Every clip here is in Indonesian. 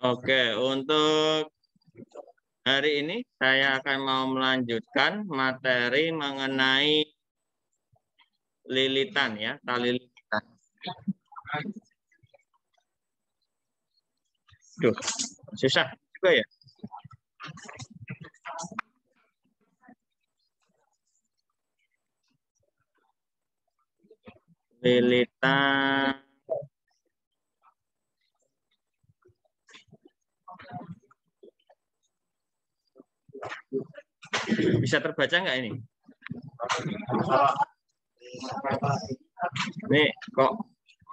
Oke, untuk hari ini saya akan mau melanjutkan materi mengenai lilitan ya, tali lilitan. Duh, susah juga ya. Lilitan Bisa terbaca nggak ini? Ini kok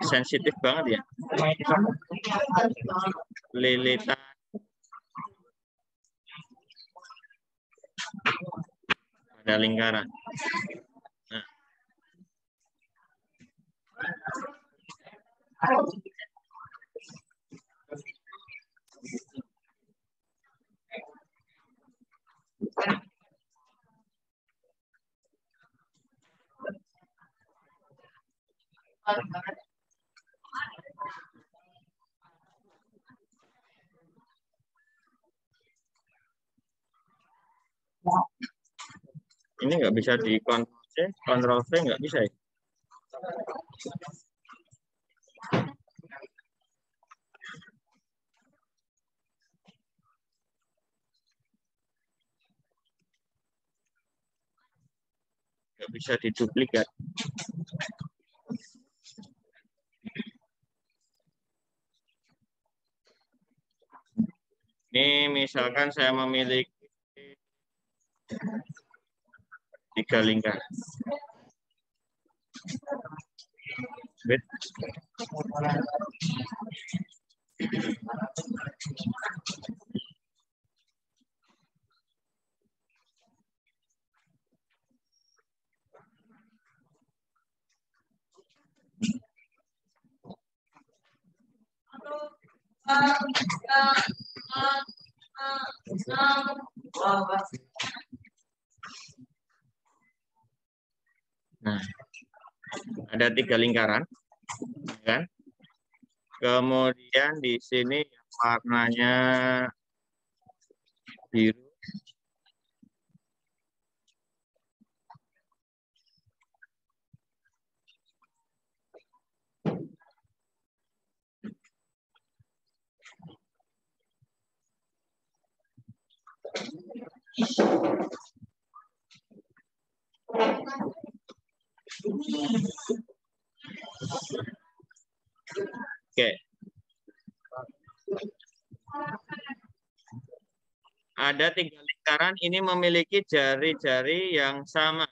sensitif banget ya? Lilitan. Ada lingkaran. Nah. Ini nggak bisa di kontrol C, kontrol V nggak bisa ya? Nggak bisa diduplikat. Ini misalkan saya memiliki tiga lingkaran. Bet. Nah, ada tiga lingkaran, kan? Kemudian di sini warnanya biru. Oke. Ada tiga lingkaran ini memiliki jari-jari yang sama.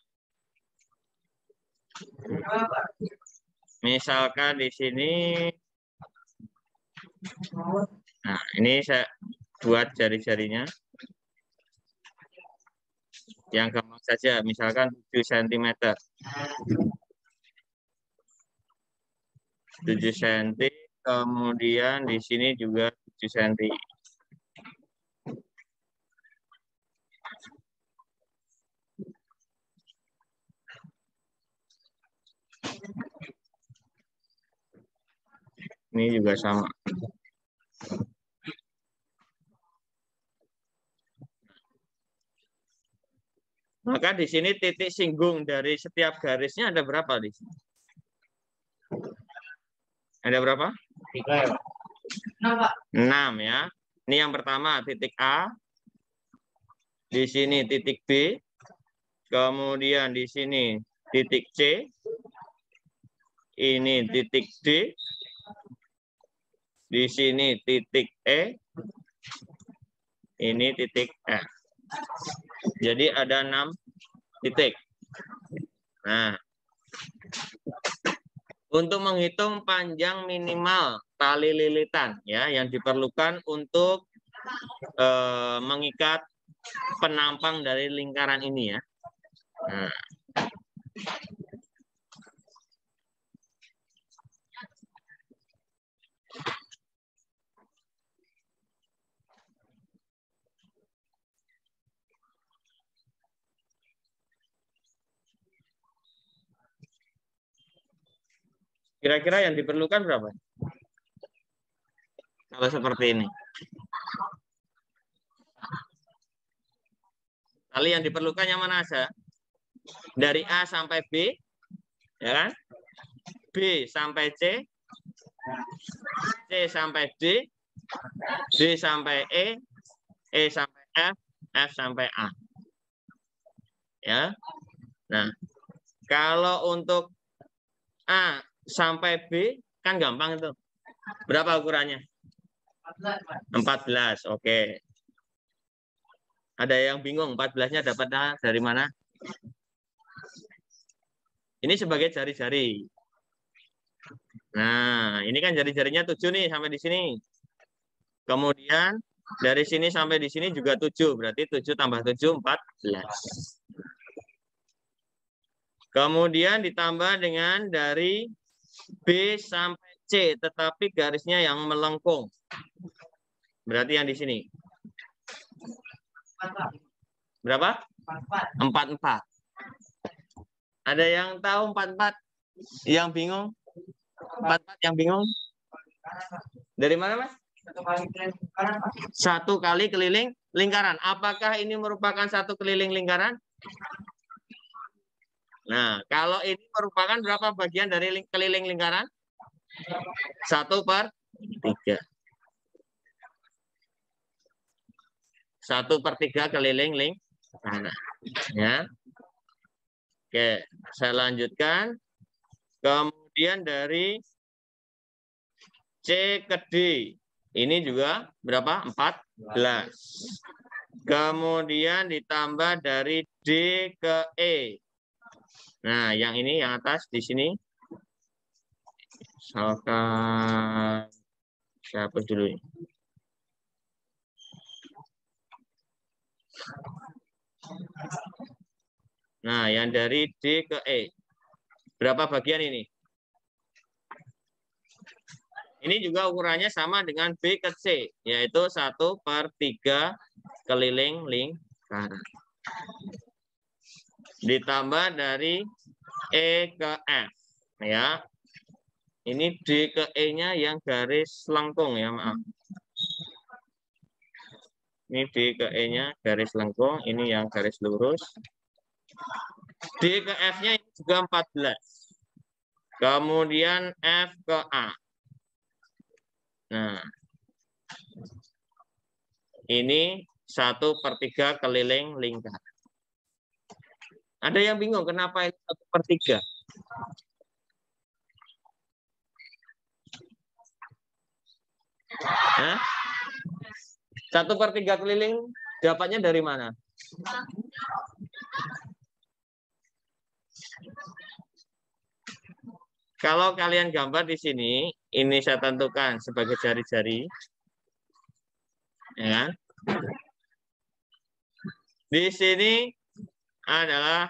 Misalkan di sini, nah ini saya buat jari-jarinya. Yang gampang saja, misalkan 7 cm. 7 cm, kemudian di sini juga 7 cm. Ini juga sama. Maka di sini titik singgung dari setiap garisnya ada berapa di sini? Ada berapa? Tiga. Enam ya. Ini yang pertama titik A. Di sini titik B. Kemudian di sini titik C. Ini titik D. Di sini titik E. Ini titik F. Jadi ada enam titik. Nah, untuk menghitung panjang minimal tali lilitan ya yang diperlukan untuk eh, mengikat penampang dari lingkaran ini ya. Nah. Kira-kira yang diperlukan berapa? Kalau seperti ini. Tali yang diperlukan yang mana saja? Dari A sampai B, ya kan? B sampai C, C sampai D, D sampai E, E sampai F, F sampai A. Ya. Nah, kalau untuk A sampai B kan gampang itu. Berapa ukurannya? 14. Oke. Ada yang bingung 14-nya dapat dari mana? Ini sebagai jari-jari. Nah, ini kan jari-jarinya 7 nih sampai di sini. Kemudian dari sini sampai di sini juga 7. Berarti 7 tambah 7, 14. Kemudian ditambah dengan dari B sampai C, tetapi garisnya yang melengkung. Berarti yang di sini. Berapa? 44. Ada yang tahu 44? Yang bingung? 44 yang bingung? Dari mana, Mas? Satu kali keliling lingkaran. Apakah ini merupakan satu keliling lingkaran? Nah, kalau ini merupakan berapa bagian dari keliling lingkaran? Satu per tiga. Satu per tiga keliling lingkaran. Ya. Oke, saya lanjutkan. Kemudian dari C ke D. Ini juga berapa? 14. Kemudian ditambah dari D ke E. Nah, yang ini yang atas di sini. Misalkan siapa dulu ini? Nah, yang dari D ke E. Berapa bagian ini? Ini juga ukurannya sama dengan B ke C, yaitu 1 per 3 keliling lingkaran. Ditambah dari E ke F. ya. Ini D ke E-nya yang garis lengkung ya, maaf. Ini D ke E-nya garis lengkung, ini yang garis lurus. D ke F-nya juga 14. Kemudian F ke A. Nah, ini satu per tiga keliling lingkar. Ada yang bingung kenapa ini satu per tiga? Satu per tiga keliling dapatnya dari mana? Kalau kalian gambar di sini, ini saya tentukan sebagai jari-jari. Ya. Di sini adalah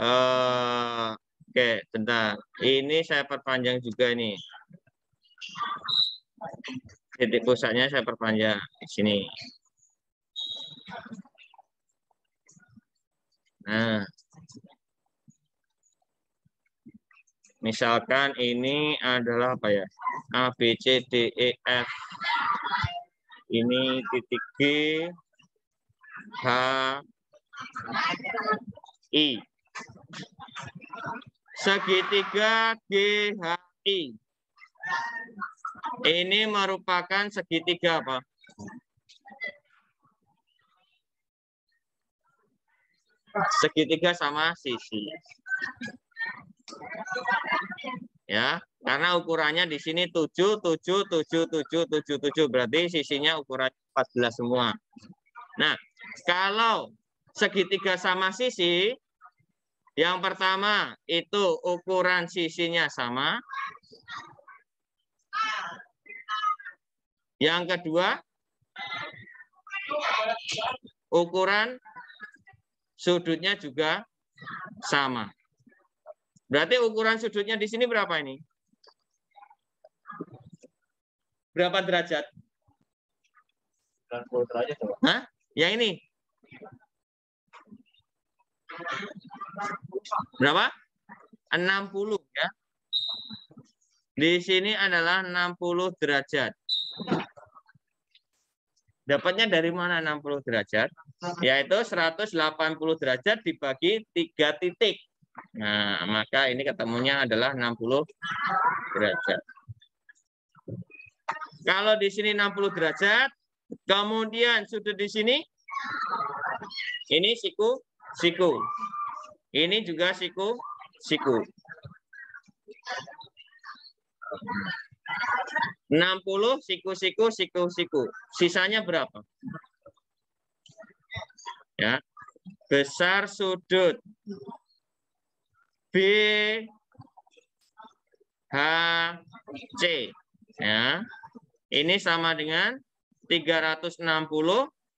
uh, oke, okay, bentar. Ini saya perpanjang juga ini. Titik pusatnya saya perpanjang di sini. Nah, Misalkan ini adalah apa ya? A, B, C, D, E, F. Ini titik G, H, I. Segitiga G, H, I. Ini merupakan segitiga apa? Segitiga sama sisi. Ya, karena ukurannya di sini 7, 7, 7, 7, 7, 7. Berarti sisinya ukuran 14 semua. Nah, kalau segitiga sama sisi, yang pertama itu ukuran sisinya sama. Yang kedua, ukuran sudutnya juga sama. Berarti ukuran sudutnya di sini berapa ini? Berapa derajat? 90 derajat. Hah? Yang ini? Berapa? 60 ya. Di sini adalah 60 derajat. Dapatnya dari mana 60 derajat? Yaitu 180 derajat dibagi tiga titik. Nah, maka ini ketemunya adalah 60 derajat. Kalau di sini 60 derajat, kemudian sudut di sini, ini siku, siku. Ini juga siku, siku. 60 siku-siku siku-siku. Sisanya berapa? Ya. Besar sudut B H C. Ya. Ini sama dengan 360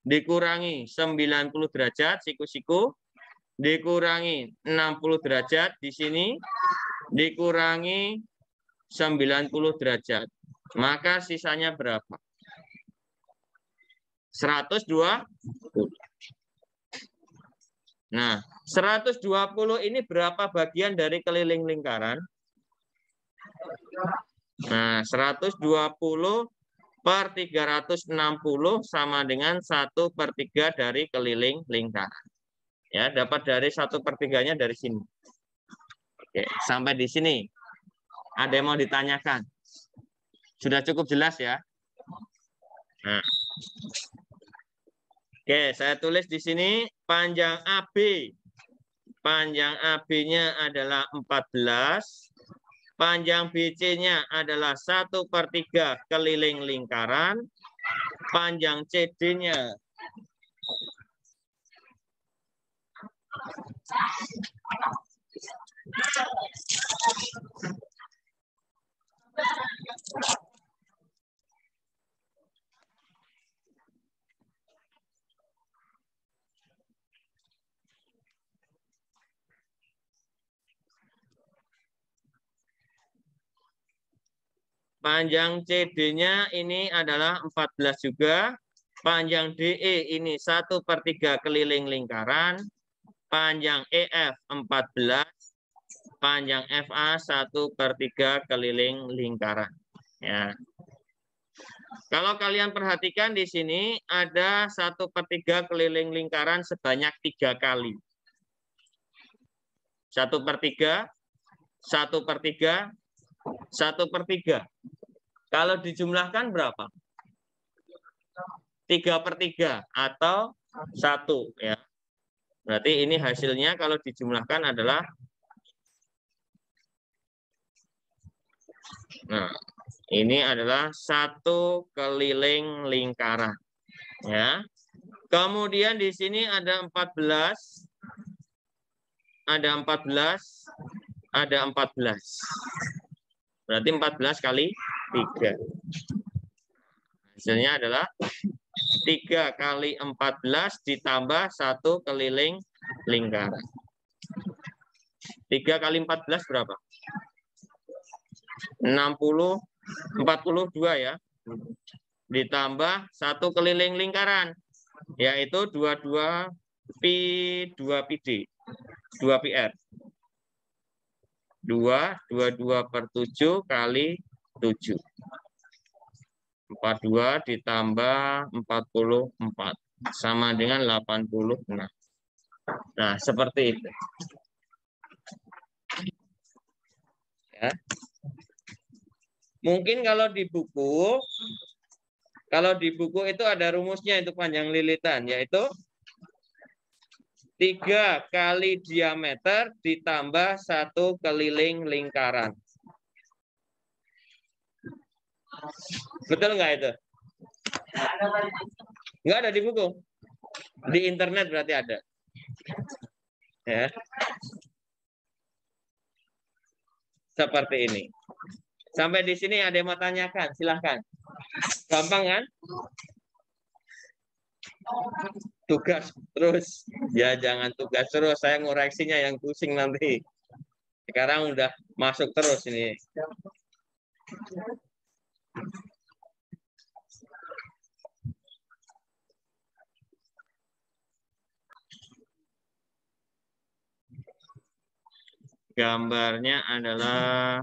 dikurangi 90 derajat siku-siku dikurangi 60 derajat di sini dikurangi 90 derajat. Maka sisanya berapa? 120. Nah, 120 ini berapa bagian dari keliling lingkaran? Nah, 120 per 360 sama dengan 1 per 3 dari keliling lingkaran. Ya, dapat dari 1 per 3-nya dari sini. Oke, sampai di sini. Ada yang mau ditanyakan? Sudah cukup jelas ya? Nah. Oke, saya tulis di sini panjang AB. Panjang AB-nya adalah 14. Panjang BC-nya adalah 1 per 3 keliling lingkaran. Panjang CD-nya Panjang CD-nya ini adalah 14 juga. Panjang DE ini 1 per 3 keliling lingkaran. Panjang EF 14 panjang FA 1 per 3 keliling lingkaran. Ya. Kalau kalian perhatikan di sini ada 1 per 3 keliling lingkaran sebanyak tiga kali. 1 per 3, 1 per 3, 1 per 3. Kalau dijumlahkan berapa? 3 per 3 atau 1. ya. Berarti ini hasilnya kalau dijumlahkan adalah Nah, ini adalah satu keliling lingkaran. Ya. Kemudian di sini ada 14. Ada 14. Ada 14. Berarti 14 kali 3. Hasilnya adalah 3 kali 14 ditambah satu keliling lingkaran. 3 kali 14 berapa? 60 42 ya. Ditambah satu keliling lingkaran yaitu 22 pi 2 pi d 2 PR. 2 22 per 7 kali 7. 42 ditambah 44 sama dengan 86. Nah, seperti itu. Ya. Mungkin kalau di buku, kalau di buku itu ada rumusnya itu panjang lilitan, yaitu tiga kali diameter ditambah satu keliling lingkaran. Betul nggak itu? Nggak ada di buku. Di internet berarti ada. Ya. Seperti ini. Sampai di sini ada yang mau tanyakan, silahkan. Gampang kan? Tugas terus. Ya jangan tugas terus, saya ngoreksinya yang pusing nanti. Sekarang udah masuk terus ini. Gambarnya adalah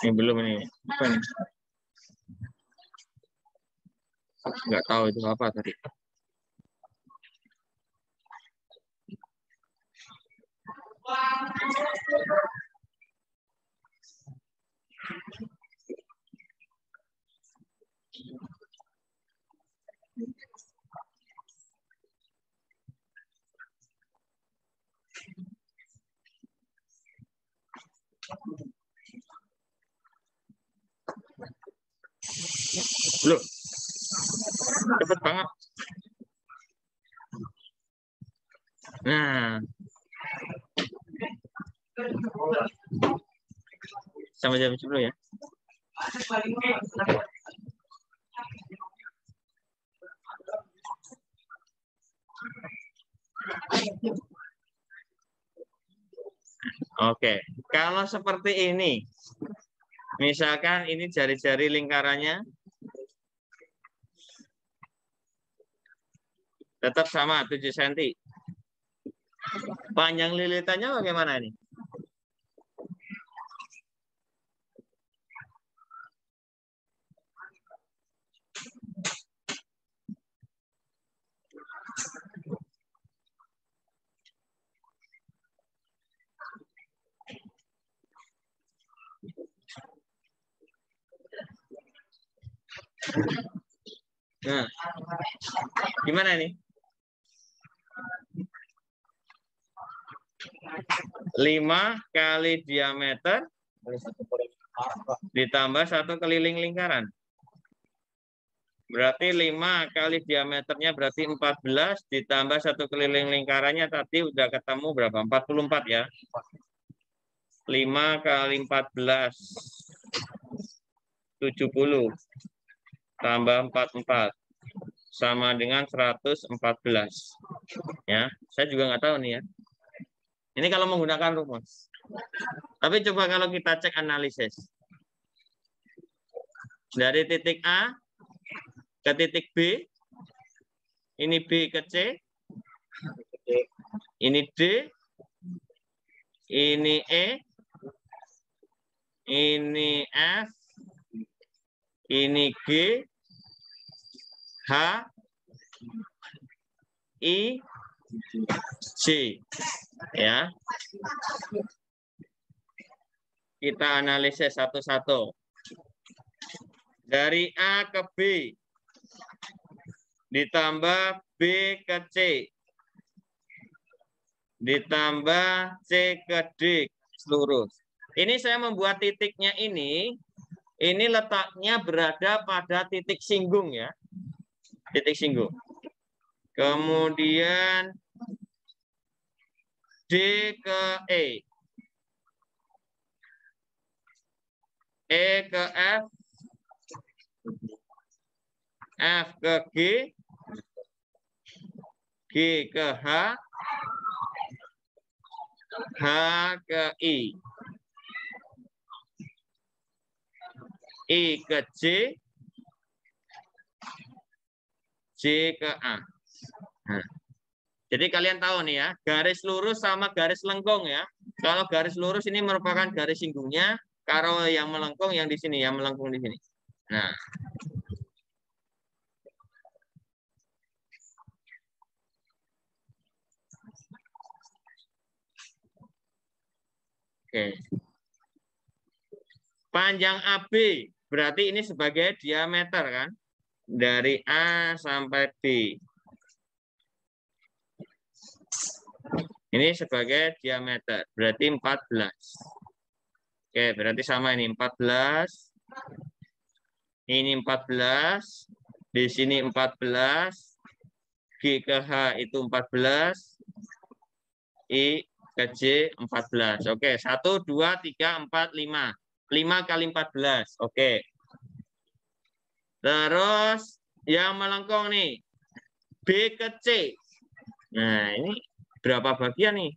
Ini belum ini. Apa ini? Enggak tahu itu apa tadi. Loh. Cepet banget. Nah. Sama jam 10 ya. Oke, kalau seperti ini, misalkan ini jari-jari lingkarannya tetap sama 7 cm. Panjang lilitannya bagaimana ini? Nah, gimana ini? 5 kali diameter ditambah satu keliling lingkaran. Berarti 5 kali diameternya berarti 14 ditambah satu keliling lingkarannya tadi udah ketemu berapa? 44 ya. 5 kali 14 70 tambah 44 sama dengan 114. Ya, saya juga nggak tahu nih ya. Ini kalau menggunakan rumus. Tapi coba kalau kita cek analisis. Dari titik A ke titik B, ini B ke C, ini D, ini E, ini F, ini G, H, I, C. Ya. Kita analisis satu-satu. Dari A ke B ditambah B ke C ditambah C ke D seluruh. Ini saya membuat titiknya ini, ini letaknya berada pada titik singgung ya. Titik singgung. Kemudian D ke E. E ke F. F ke G. G ke H. H ke I. I ke J. J ke A. Nah. Jadi kalian tahu nih ya, garis lurus sama garis lengkung ya. Kalau garis lurus ini merupakan garis singgungnya, kalau yang melengkung yang di sini, yang melengkung di sini. Nah. Oke. Panjang AB berarti ini sebagai diameter kan? Dari A sampai B. Ini sebagai diameter, berarti 14. Oke, berarti sama ini 14. Ini 14. Di sini 14. G ke H itu 14. I ke J 14. Oke, 1, 2, 3, 4, 5. 5 kali 14. Oke. Terus yang melengkung nih. B ke C. Nah, ini berapa bagian nih?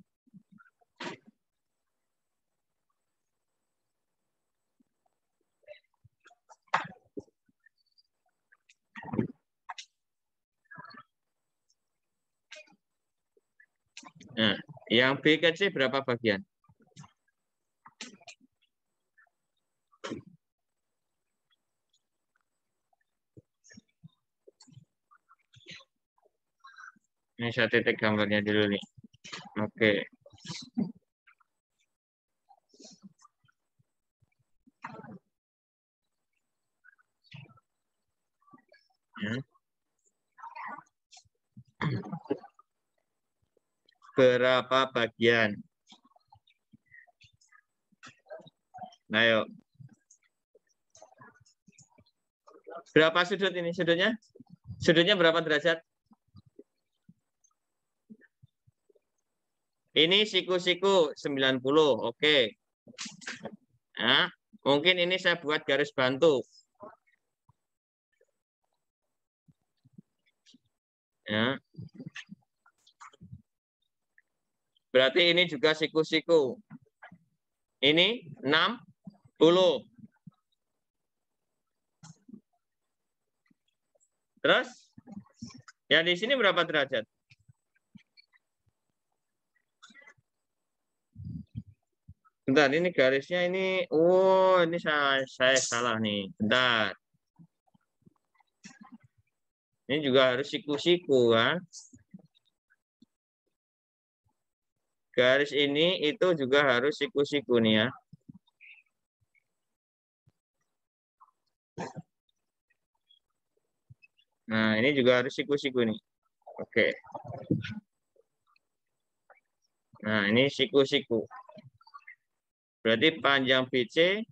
Nah, Yang B ke C berapa bagian? Ini saya titik gambarnya dulu nih. Oke. Ya. Berapa bagian? Nah, yuk. Berapa sudut ini sudutnya? Sudutnya berapa derajat? Ini siku-siku 90, oke. Nah, mungkin ini saya buat garis bantu. Ya. Berarti ini juga siku-siku. Ini 60. Terus? Ya di sini berapa derajat? Bentar, ini garisnya ini, oh ini saya, saya salah nih. Bentar. Ini juga harus siku-siku kan. Garis ini itu juga harus siku-siku nih ya. Nah, ini juga harus siku-siku nih. Oke. Nah, ini siku-siku. Berarti panjang BC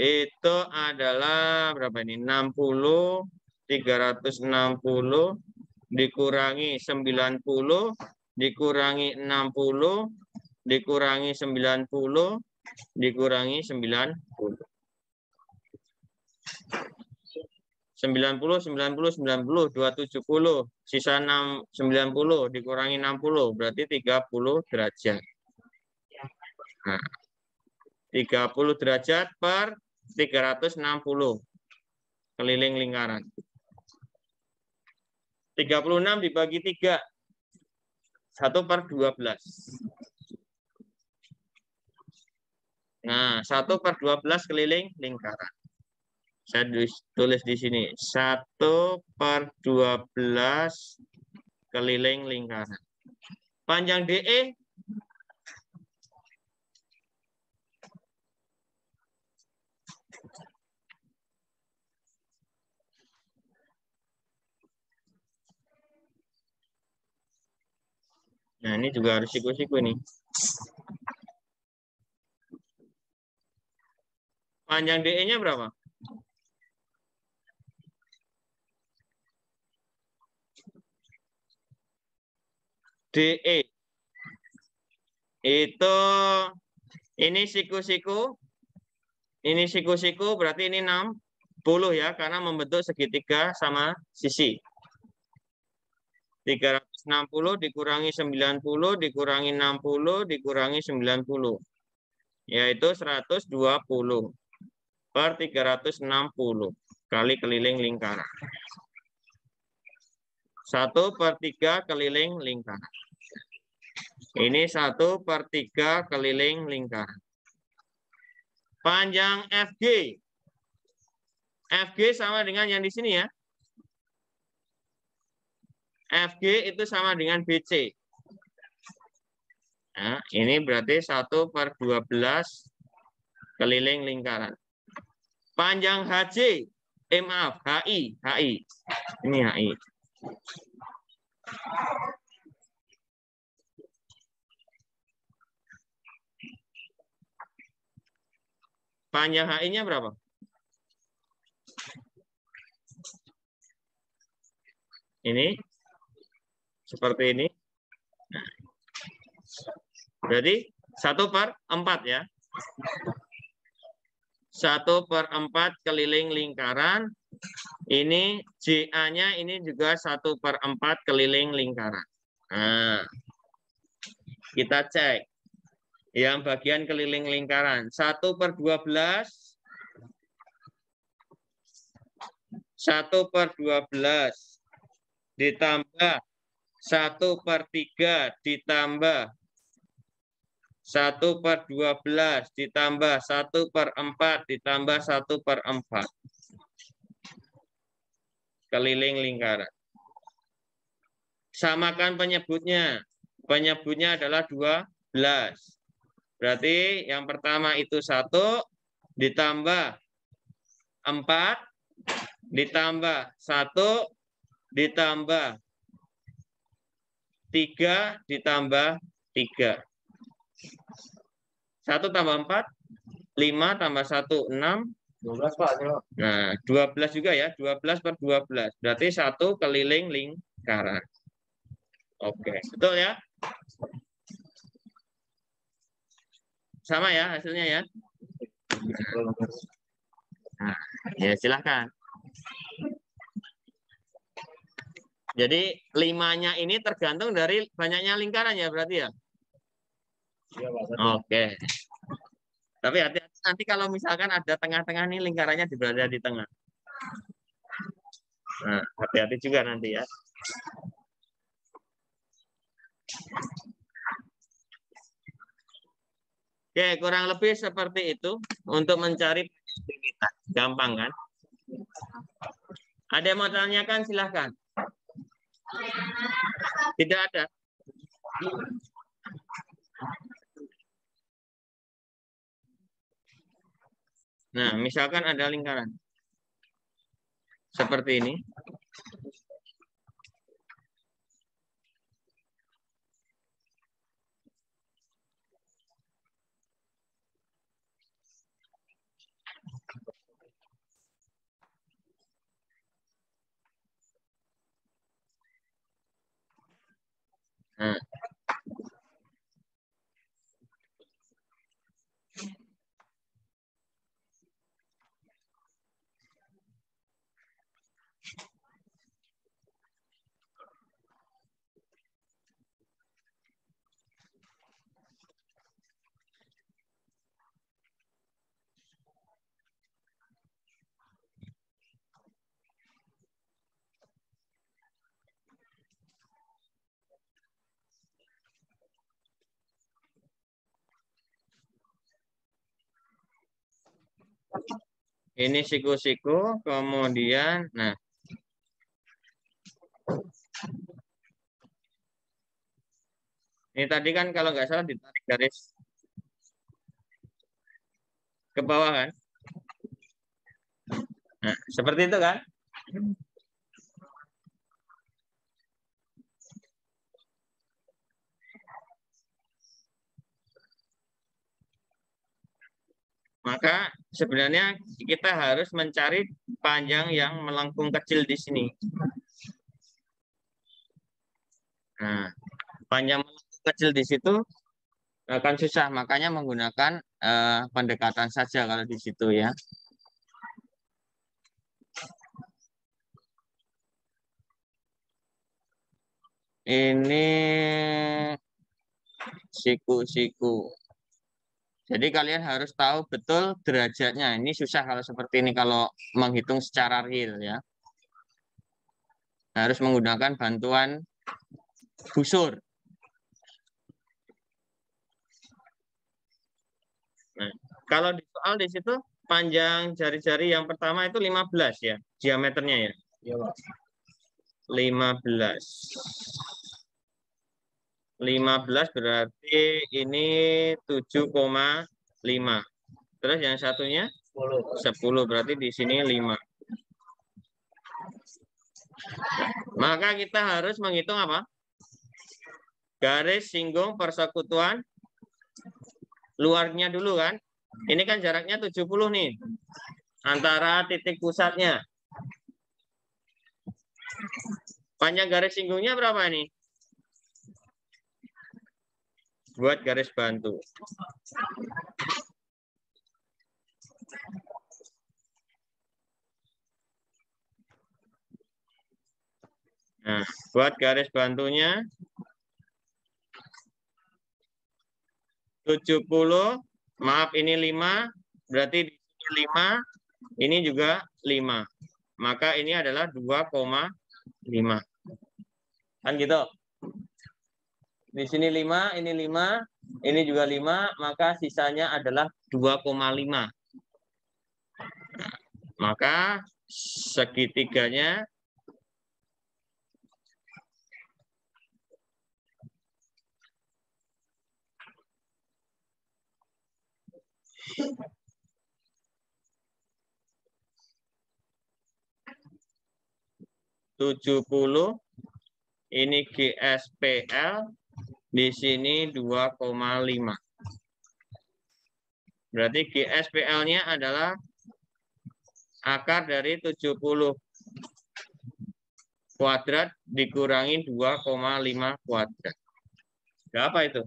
itu adalah berapa ini? 60 360 dikurangi 90 dikurangi 60 dikurangi 90 dikurangi 90. 90, 90, 90, 270, sisa 6, 90, dikurangi 60, berarti 30 derajat. Nah, 30 derajat per 360 keliling lingkaran. 36 dibagi 3. 1 per 12. Nah, 1 per 12 keliling lingkaran. Saya tulis di sini. 1 per 12 keliling lingkaran. Panjang DE Nah, ini juga harus siku-siku ini. Panjang DE-nya berapa? DE. Itu ini siku-siku. Ini siku-siku berarti ini 60 ya karena membentuk segitiga sama sisi. 360 dikurangi 90 dikurangi 60 dikurangi 90 yaitu 120 per 360 kali keliling lingkaran. 1 per 3 keliling lingkaran. Ini 1 per 3 keliling lingkaran. Panjang FG. FG sama dengan yang di sini ya. FG itu sama dengan BC. Nah, ini berarti 1 per 12 keliling lingkaran. Panjang HC, eh maaf, HI, HI. Ini HI. Panjang HI-nya berapa? Ini seperti ini. Jadi satu per empat ya. Satu per empat keliling lingkaran. Ini JA-nya ini juga satu per empat keliling lingkaran. Nah, kita cek. Yang bagian keliling lingkaran. Satu per dua belas. Satu per dua belas ditambah 1 per 3 ditambah 1 per 12 ditambah 1 per 4 ditambah 1 per 4. Keliling lingkaran. Samakan penyebutnya. Penyebutnya adalah 12. Berarti yang pertama itu 1 ditambah 4 ditambah 1 ditambah 3 ditambah 3. 1 tambah 4, 5 tambah 1, 6. 12 Pak. Nah, 12 juga ya, 12 per 12. Berarti satu keliling lingkaran. Oke, betul ya? Sama ya hasilnya ya? Nah, ya silahkan. Jadi limanya ini tergantung dari banyaknya lingkaran ya berarti ya? Iya, Oke. Tapi hati-hati nanti kalau misalkan ada tengah-tengah nih lingkarannya berada di tengah. Nah, hati-hati juga nanti ya. Oke, kurang lebih seperti itu untuk mencari Gampang kan? Ada yang mau tanyakan silahkan. Tidak ada. Nah, misalkan ada lingkaran. Seperti ini. Nah. Ini siku-siku, kemudian, nah. Ini tadi kan kalau nggak salah ditarik garis ke bawah kan? Nah, seperti itu kan? Maka sebenarnya kita harus mencari panjang yang melengkung kecil di sini. Nah, panjang melengkung kecil di situ akan susah, makanya menggunakan uh, pendekatan saja kalau di situ ya. Ini siku-siku. Jadi kalian harus tahu betul derajatnya. Ini susah kalau seperti ini kalau menghitung secara real ya. Harus menggunakan bantuan busur. Nah, kalau di soal di situ panjang jari-jari yang pertama itu 15 ya, diameternya ya. Iya, Pak. 15. 15 berarti ini 7,5. Terus yang satunya 10. 10 berarti di sini 5. Maka kita harus menghitung apa? Garis singgung persekutuan luarnya dulu kan. Ini kan jaraknya 70 nih. Antara titik pusatnya. Panjang garis singgungnya berapa nih? Buat garis bantu. Nah, buat garis bantunya 70, maaf ini 5, berarti di sini 5, ini juga 5. Maka ini adalah 2,5. Kan gitu. Di sini 5, ini 5, ini juga 5, maka sisanya adalah 2,5. maka segitiganya tujuh puluh ini GSPL di sini 2,5 berarti GSPL-nya adalah akar dari 70 kuadrat dikurangi 2,5 kuadrat. Berapa itu?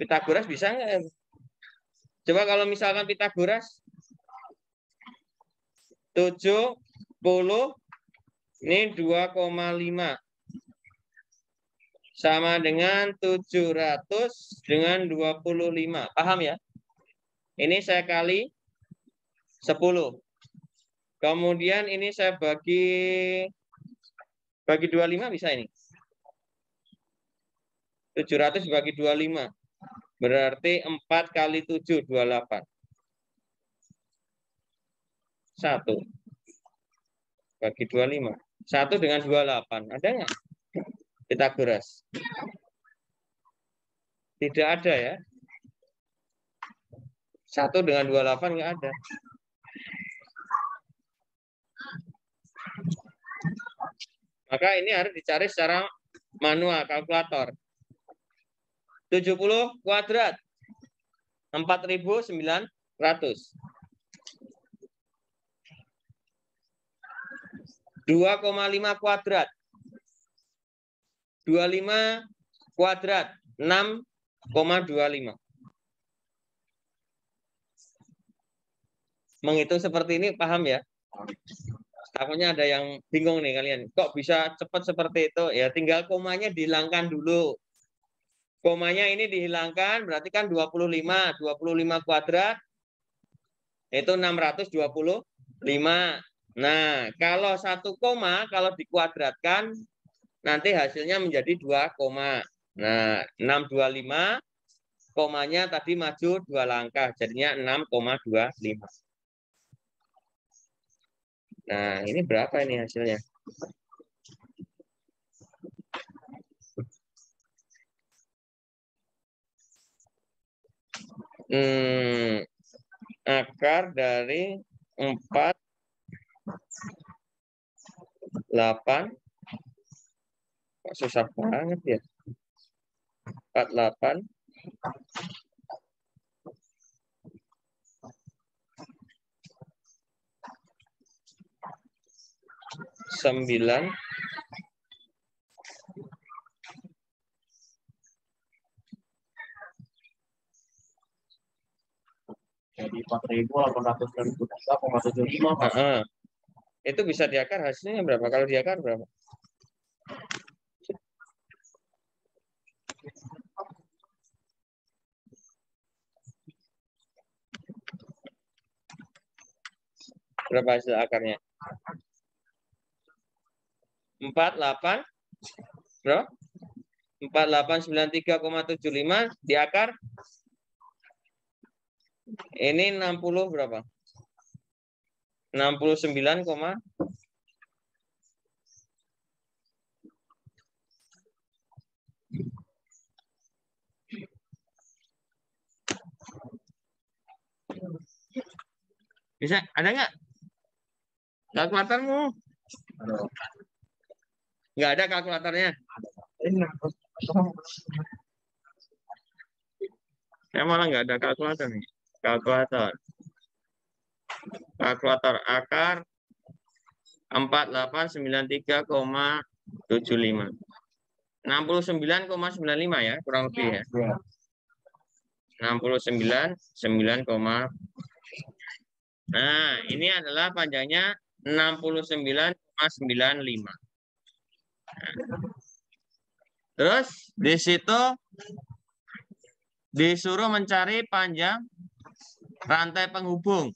Pitagoras bisa nggak coba kalau misalkan Pitagoras 70 ini 2,5. Sama dengan 700 dengan 25. Paham ya? Ini saya kali 10. Kemudian ini saya bagi bagi 25 bisa ini. 700 bagi 25. Berarti 4 kali 7, 28. 1 bagi 25. Satu dengan 28. Ada nggak? Pitagoras. Tidak ada ya. Satu dengan 28 nggak ada. Maka ini harus dicari secara manual, kalkulator. 70 kuadrat. 4.900. 2,5 kuadrat. 25 kuadrat. 6,25. Menghitung seperti ini paham ya? Takutnya ada yang bingung nih kalian. Kok bisa cepat seperti itu? Ya tinggal komanya dihilangkan dulu. Komanya ini dihilangkan berarti kan 25. 25 kuadrat itu 625. Nah, kalau satu koma, kalau dikuadratkan, nanti hasilnya menjadi dua koma. Nah, 625, komanya tadi maju dua langkah, jadinya 6,25. Nah, ini berapa ini hasilnya? Hmm, akar dari 4 8 kok susah banget ya. 48 sembilan. Jadi empat ribu delapan ratus ribu delapan ratus lima itu bisa diakar hasilnya berapa? Kalau diakar berapa? Berapa hasil akarnya? 48 berapa? 4893,75 di akar ini 60 berapa? 69, Bisa? Ada nggak? Kalkulatormu? Nggak ada kalkulatornya? Saya malah nggak ada kalkulator nih. Kalkulator kalkulator akar 4893,75. 69,95 ya, kurang lebih ya. 69 9, Nah, ini adalah panjangnya 69,95. Terus di situ disuruh mencari panjang rantai penghubung.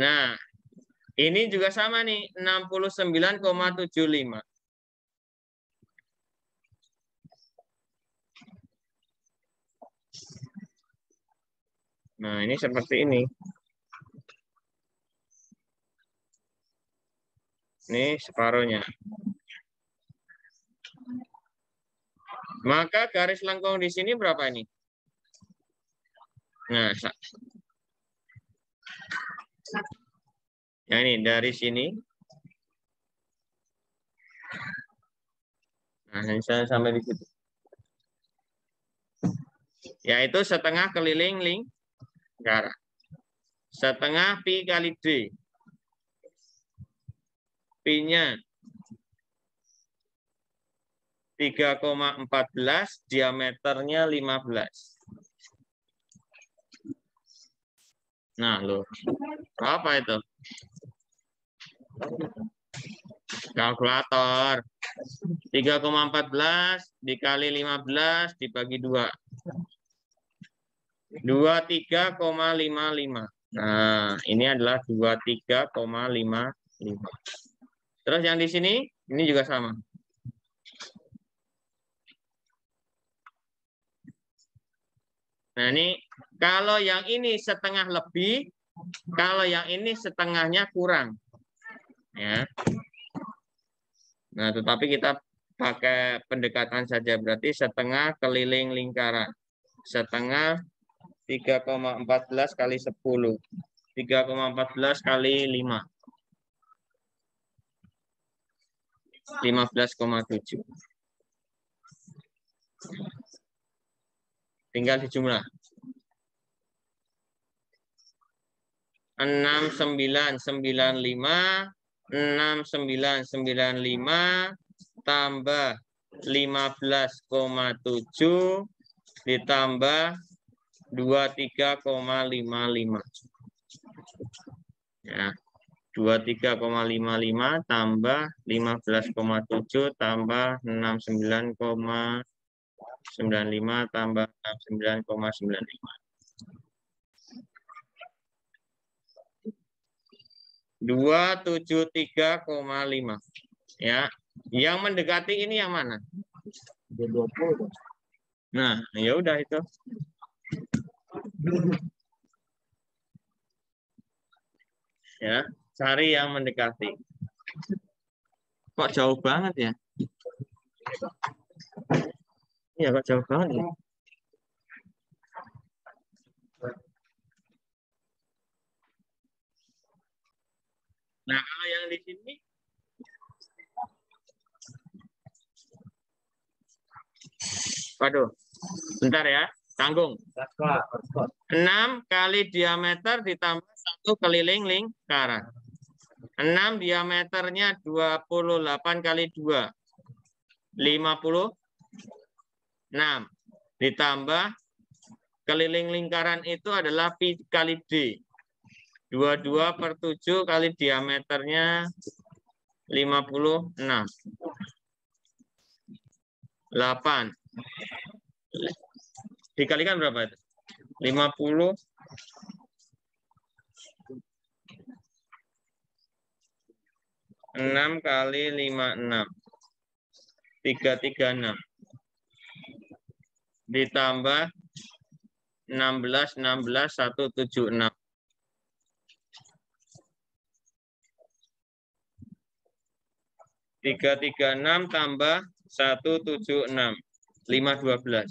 Nah, ini juga sama nih, 69,75. Nah, ini seperti ini. Ini separuhnya. Maka garis lengkung di sini berapa ini? Nah, ya ini dari sini. Nah, saya sampai di situ. Yaitu setengah keliling lingkaran. Setengah pi kali D. Pi-nya 3,14, diameternya 15. Nah, lo apa itu? Kalkulator. 3,14 dikali 15 dibagi 2. 23,55. Nah, ini adalah 23,55. Terus yang di sini, ini juga sama. Nah ini kalau yang ini setengah lebih, kalau yang ini setengahnya kurang. Ya. Nah tetapi kita pakai pendekatan saja berarti setengah keliling lingkaran. Setengah 3,14 kali 10. 3,14 kali 5. 15,7. Tinggal dijumlah. 6995 6995 tambah 15,7 ditambah 23,55. Ya. 23,55 tambah 15,7 tambah 69,55 95 tambah 69,95. 273,5. Ya. Yang mendekati ini yang mana? 20. Nah, ya udah itu. Ya, cari yang mendekati. Kok jauh banget ya? Iya kok jauh banget ya. Nah kalau yang di sini Waduh, bentar ya, tanggung. 6 kali diameter ditambah satu keliling lingkaran. 6 diameternya 28 kali 2. 50 6. Ditambah keliling lingkaran itu adalah pi kali D. 22 per 7 kali diameternya 56. 8. Dikalikan berapa itu? 50 6 kali 56. 336 ditambah 16 16 176. Tiga tiga enam tambah satu tujuh enam lima dua belas.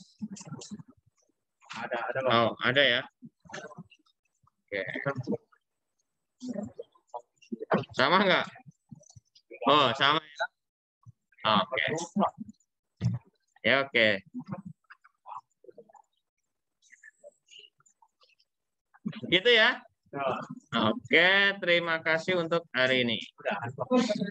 Ada ada Oh ada ya. Oke. Sama enggak? Oh sama ya. Oke. Ya oke. Gitu ya. Oke, terima kasih untuk hari ini.